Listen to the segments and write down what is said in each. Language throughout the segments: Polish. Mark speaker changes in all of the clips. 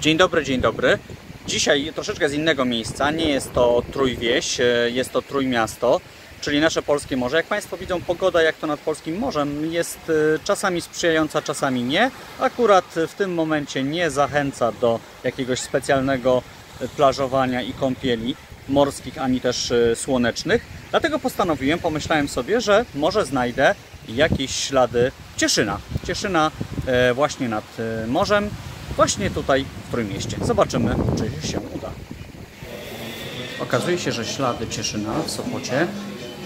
Speaker 1: Dzień dobry, dzień dobry. Dzisiaj troszeczkę z innego miejsca. Nie jest to Trójwieś, e, jest to Trójmiasto, czyli nasze polskie morze. Jak Państwo widzą, pogoda jak to nad polskim morzem jest e, czasami sprzyjająca, czasami nie. Akurat w tym momencie nie zachęca do jakiegoś specjalnego e, plażowania i kąpieli morskich, ani też słonecznych. Dlatego postanowiłem, pomyślałem sobie, że może znajdę jakieś ślady Cieszyna. Cieszyna właśnie nad morzem, właśnie tutaj w Trójmieście. Zobaczymy, czy się uda. Okazuje się, że ślady Cieszyna w Sopocie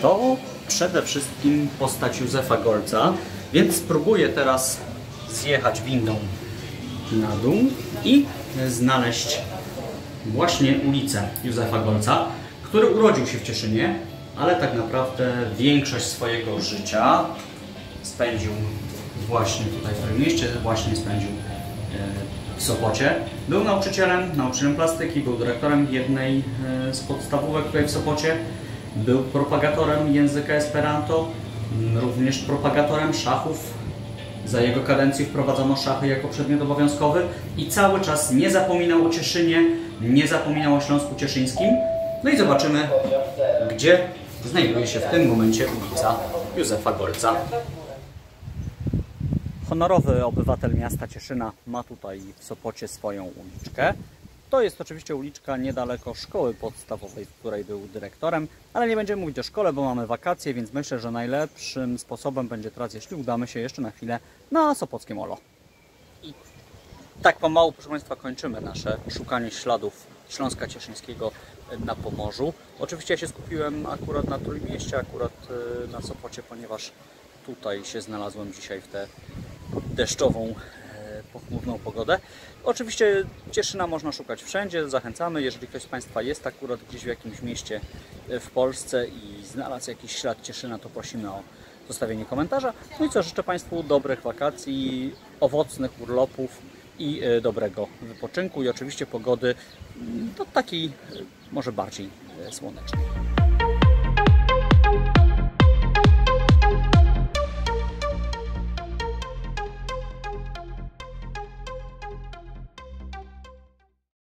Speaker 1: to przede wszystkim postać Józefa Golca, więc spróbuję teraz zjechać windą na dół i znaleźć właśnie ulicę Józefa Golca, który urodził się w Cieszynie, ale tak naprawdę większość swojego życia spędził właśnie tutaj w Trójmieście, właśnie spędził e, w Sopocie. Był nauczycielem, nauczycielem plastyki, był dyrektorem jednej e, z podstawówek tutaj w Sopocie, był propagatorem języka Esperanto, m, również propagatorem szachów. Za jego kadencji wprowadzono szachy jako przedmiot obowiązkowy i cały czas nie zapominał o Cieszynie, nie zapominał o Śląsku Cieszyńskim. No i zobaczymy, gdzie znajduje się w tym momencie ulica Józefa Golca. Honorowy obywatel miasta Cieszyna ma tutaj w Sopocie swoją uliczkę. To jest oczywiście uliczka niedaleko szkoły podstawowej, w której był dyrektorem, ale nie będziemy mówić o szkole, bo mamy wakacje, więc myślę, że najlepszym sposobem będzie teraz, jeśli udamy się jeszcze na chwilę na Sopockie Molo. I tak pomału, proszę Państwa, kończymy nasze szukanie śladów Śląska Cieszyńskiego na Pomorzu. Oczywiście ja się skupiłem akurat na Trójmieście, akurat y, na Sopocie, ponieważ tutaj się znalazłem dzisiaj w tę deszczową, e, pochmurną pogodę. Oczywiście Cieszyna można szukać wszędzie, zachęcamy. Jeżeli ktoś z Państwa jest akurat gdzieś w jakimś mieście e, w Polsce i znalazł jakiś ślad Cieszyna, to prosimy o zostawienie komentarza. No i co, życzę Państwu dobrych wakacji, owocnych urlopów i e, dobrego wypoczynku i oczywiście pogody mm, no, takiej może bardziej słonecznej.